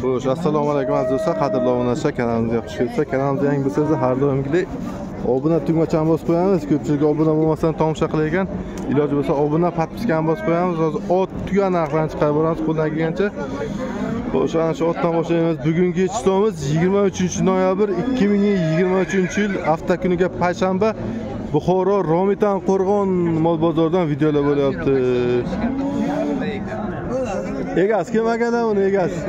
xo'sh assalomu alaykum aziz do'stlar. Qadrli obunachilar kanalimizga xush kelibsiz kanalimizga yangi bo'lsangiz har doimgidek obuna tugmachani bosib qo'yamiz. Ko'pchilik obuna bo'lmasdan tomosha qilayotgan iloji bo'lsa obuna podpiskani bosib qo'yamiz. Hozir ot tuya narxlarini chiqarib boramiz qo'ldan kelgancha. Xo'sh ana shu otdan boshlaymiz. Bugungi chistomiz yigirma uchinchi noyabr ikki ming yigirma uchinchi yil hafta kuniga payshanba. Buxoro romitan qo'rg'on mol bozoridan videolar bo'lyapti. Egasi kim ekan uni egasi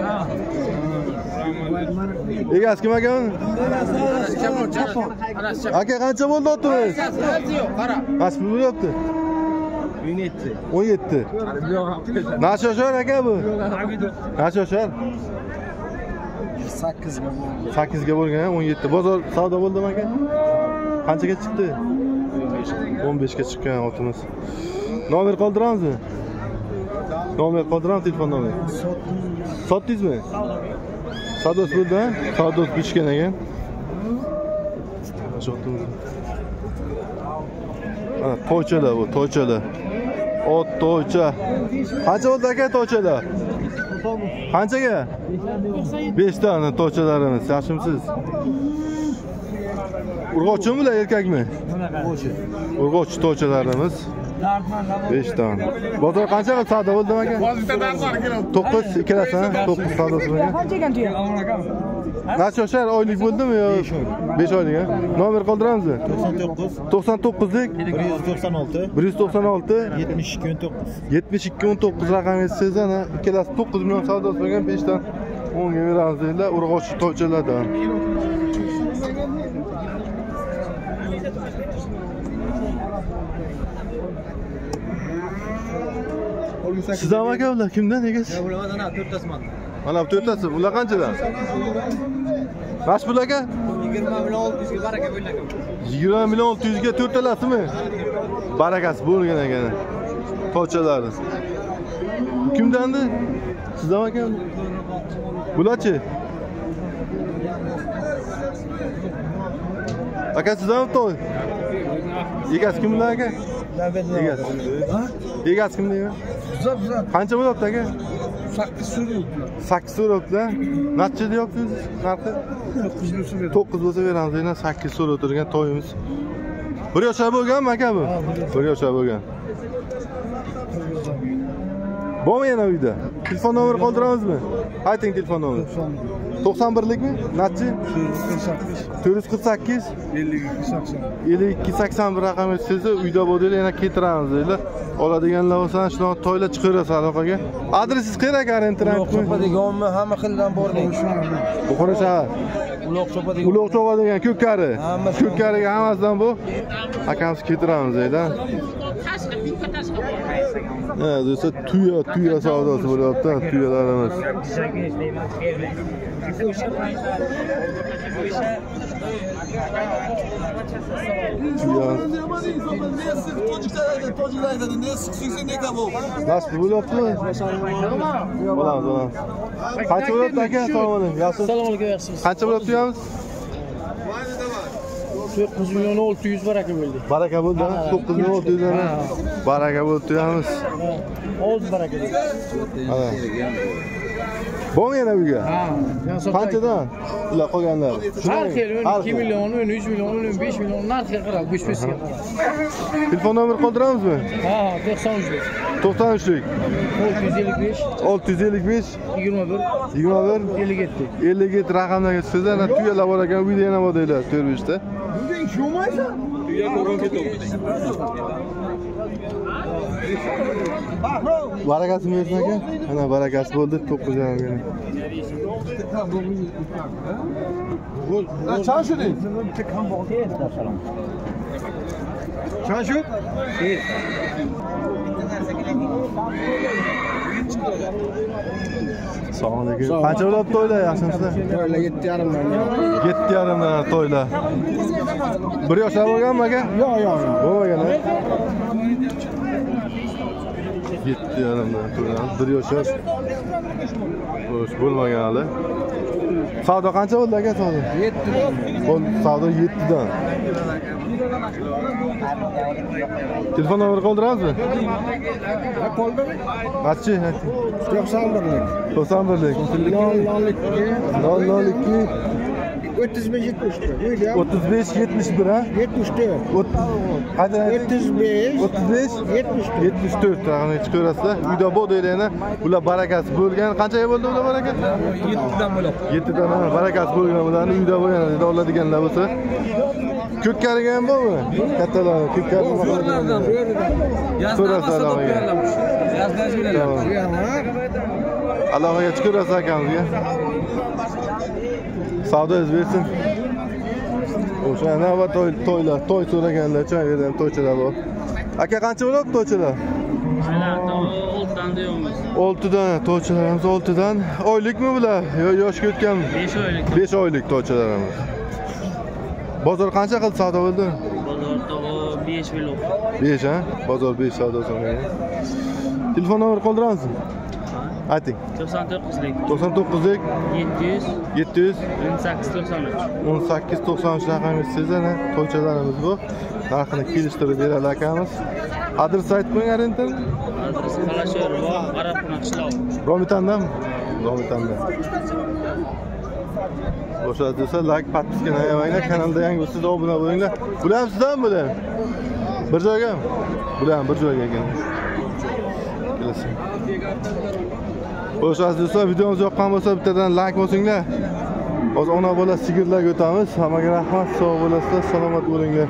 egasi kim ekan aka qancha bo'ldi otimiz qancha pul bo'lyapti? O'n yetti. O'n yetti nashoshar aka bu? Nashoshar sakkizga sakkizga bo'lgan o'n yetti. Bozor savdo bo'ldimi aka? Qanchaga chiqdi? O'n beshga chiqqan otimiz nomer qoldiramizmi? Nomer qoldiramiz telefon nomer sotdingizmi savdosi bo'ldi a savdosi bitishgan ekan. Ha, toychalar bu toychalar ot toycha qancha bo'ldi aka toychalar qanchaga beshtani toychalarimiz yaxshimisiz urg'ochimi bular erkakmi urg'ochi toychalarimiz beshtani bozor qancha qilib savdo bo'ldimi aka to'qqiz ikkalasi to'qqiz savdosi bo'lgan qancha oshar oylik bo'ldimi yo? Besh oylik. Ha? Nomer qoldiramizmi? To'qson to'qqiz. To'qson to'qqizlik. bir yuz to'qson olti. bir yuz to'qson olti. yetmish ikki o'n to'qqiz. yetmish ikki o'n to'qqiz raqam eshitsangiz ana ikkalasi to'qqiz million savdosi bo'lgan beshdan o'nga beramiz deydilar urg'ochi toychalardan sizdan aka ular kimdan egasi mana bu to'rttasi ular qanchadan qancha pul aka? Yigirma million olti yuzga baraka bo'lgan yigirma million olti yuzga to'rttalasimi barakasi bo'lgan ekan toychalari kimdandi? Sizdan aka bularchi? Aka sizdan to'y egasi kim bular aka egasi. Egasi kim deyman qancha bo'lyapti aka? Sakkiz so'rayapti sakkiz so'rayaptilar nacha deyapsiz narxi? To'qqiz bo'lsa beradi to'qqiz bo'lsa beramiz yana sakkiz so'rab turgan toyimiz. Bir yoshar bo'lganmi aka bu? Bir yoshar bo'lgan. Bormi yana uyda? Telefon nomeri qoldiramizmi? Ayting telefon nomeri to'qson birlikmi? Nachi to'rt yuz qirq sakkiz. ellik ikki sakson. ellik ikki sakson bir raqam aytsangiz uyda bo'ldilar yana keltiramiz deydilar oladiganlar bo'lsa shunaqa toylar chiqaverasiz aloqaga. Adresingiz qayerda aka deganmi? Hamma xildan bor buxoro shahar. Uloqchopa ulug'cho'g'a degan ko'kkari. Ko'kkariga hammasidan bu. Akamiz keltiramiz deydi do'stlar tuya tuya savdosi bo'lyapti tuyalarimiz tuya nasib bo'lyaptimi bo'lamiz bo'lamiz qancha bo'lyapti aka assalomu alaykum yaxshimisiz assalomu alaykum yaxshimisiz qancha bo'lib tuyamiz to'qqiz million olti yuz baraka bo'ldi baraka bo'ldi to'qqiz ming olti yuz baraka bo'lib tuyamiz olti baraka. Ana. Bormi yana uyga qanchadan? ular qolganlar. Har xil o'n ikki million o'n uch million o'n besh million narxiga qarab besh qarab telefon nomer qoldiramizmi? Ha to'qson uch to'qson uchlik. olti yuz ellik besh. olti yuz ellik besh. Yigirma bir. Yigirma bir. ellik yetti. ellik yetti raqamlarga tushsangiz ana tuyalar bor ekan uyda yana bor deydilar to'rt beshta barakasimi bersin aka ana barakasi bo'ldi to'qqiz yarim shu assalomu alaykum qancha bo'lyapti to'ylar yaxshimisizlar to'ylar yetti yarimdan yetti yarimdan to'ylar bir yoshlar bo'lganmi aka yo'q yo'q yo'q bo'lmagan yetti yarimdan turgan. Bir yoshar Xo'sh, bo'lmagan hali. Savdo qancha bo'ldi aka savdo. Bo'ldi, savdo yettidan. Telefon nomeri qoldiramizmi? Ha qoldi. qanchi 91lik. to'qson birlik 00'likki nol nol ikki 35 74. Buydu ya. o'ttiz besh yetmish bir ha? 74. qancha 35 o'ttiz besh. 74. yetmish to'rt. raqamga chiqaverasizlar uyda bu deylarni bular barakasi bo'lgan. Qanchaga bo'ldi ular baraka? Yettidan bo'ladi. Yettidan ha, barakasi bo'lgan bularni uyda bo'lgan deydi oladiganlar bo'lsa. Ko'kkariga ham bormi? Kattalar ko'kkari qiladigan So'rasa aloqaga. Tamam. Bu yana aloqaga chiqaverasiz akamizga savdoyingiz bersin. O'sha navbat to'y to'ylar to'y so'raganlar chu yerda ham to'ychalar bor. Aka qancha bo'ladi to'ychalar? Oltidan to'ychalarimiz oltidan. Oylikmi bular? Yo yoshga o'tganmi besh oylik. Besh oylik to'ychalarimiz. Bozor qancha qildi savdo bo'ldi? Bozorda u besh million besh ha? Bozor besh savdo telefon nomeri qoldiramizmi ayting. To'qson to'qqizlik to'qson to'qqizlik. Yetti yuz yetti yuz o'n sakkiz to'qson uch. O'n sakkiz to'qson uch raqamga sizana to'ychalarimiz bu. Narxini kelishtirib beradi akamiz. Adres aytib qo'ying orientir adresi qalasho'rvo arabxona qishlog'i romitandami romitandan o'sha desa layk подпискani ayamanglar kanalda yangi bo'lsangiz obuna bo'linglar. Bular ham sizdan bular bir joygami bular ham bir joyga ekan kelasi o'shasi do'stlar videomiz yoqqan bo'lsa bittadan layk bosinglar. Hozir ona bola sigirlarga o'tamiz. Hammaga rahmat sog' bo'lasizlar salomat bo'linglar